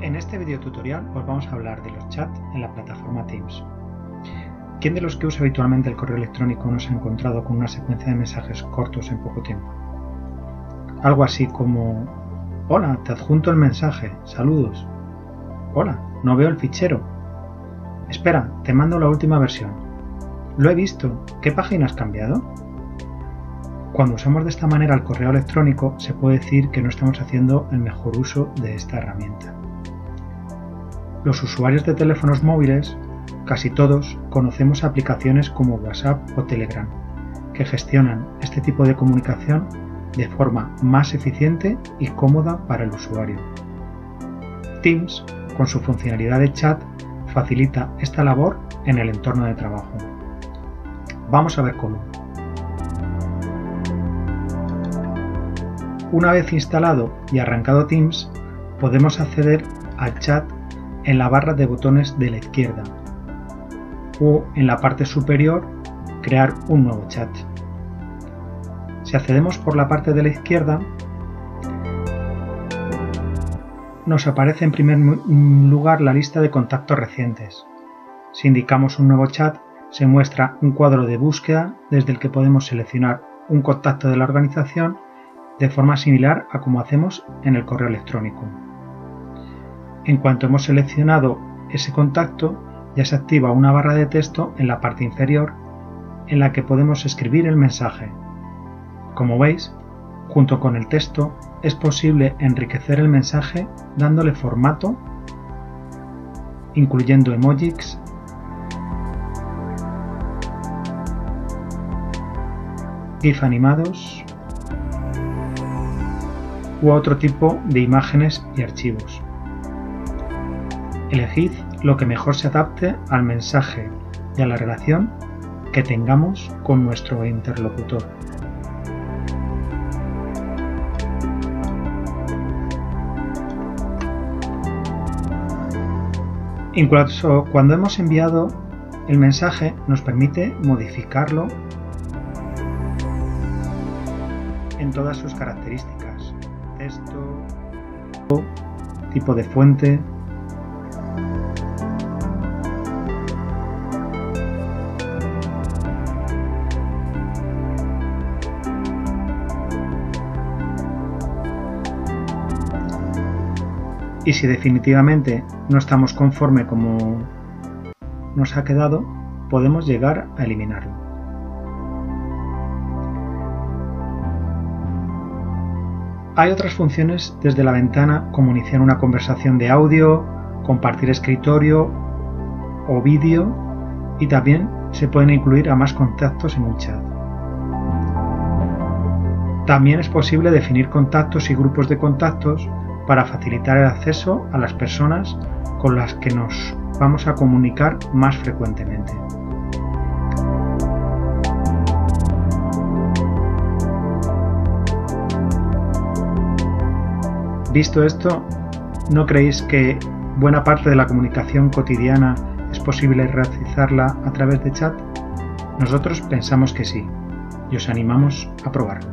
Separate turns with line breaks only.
En este video tutorial os vamos a hablar de los chats en la plataforma Teams. ¿Quién de los que usa habitualmente el correo electrónico no se ha encontrado con una secuencia de mensajes cortos en poco tiempo? Algo así como Hola, te adjunto el mensaje, saludos. Hola, no veo el fichero. Espera, te mando la última versión. Lo he visto, ¿qué página has cambiado? Cuando usamos de esta manera el correo electrónico se puede decir que no estamos haciendo el mejor uso de esta herramienta. Los usuarios de teléfonos móviles, casi todos, conocemos aplicaciones como WhatsApp o Telegram, que gestionan este tipo de comunicación de forma más eficiente y cómoda para el usuario. Teams, con su funcionalidad de chat, facilita esta labor en el entorno de trabajo. Vamos a ver cómo. Una vez instalado y arrancado Teams, podemos acceder al chat en la barra de botones de la izquierda o en la parte superior crear un nuevo chat. Si accedemos por la parte de la izquierda, nos aparece en primer lugar la lista de contactos recientes. Si indicamos un nuevo chat, se muestra un cuadro de búsqueda desde el que podemos seleccionar un contacto de la organización de forma similar a como hacemos en el correo electrónico. En cuanto hemos seleccionado ese contacto, ya se activa una barra de texto en la parte inferior en la que podemos escribir el mensaje. Como veis, junto con el texto es posible enriquecer el mensaje dándole formato, incluyendo emojis, GIF animados, u otro tipo de imágenes y archivos. Elegid lo que mejor se adapte al mensaje y a la relación que tengamos con nuestro interlocutor. Incluso cuando hemos enviado el mensaje nos permite modificarlo en todas sus características texto, tipo de fuente. Y si definitivamente no estamos conforme como nos ha quedado, podemos llegar a eliminarlo. Hay otras funciones desde la ventana como iniciar una conversación de audio, compartir escritorio o vídeo y también se pueden incluir a más contactos en un chat. También es posible definir contactos y grupos de contactos para facilitar el acceso a las personas con las que nos vamos a comunicar más frecuentemente. Visto esto, ¿no creéis que buena parte de la comunicación cotidiana es posible realizarla a través de chat? Nosotros pensamos que sí y os animamos a probarlo.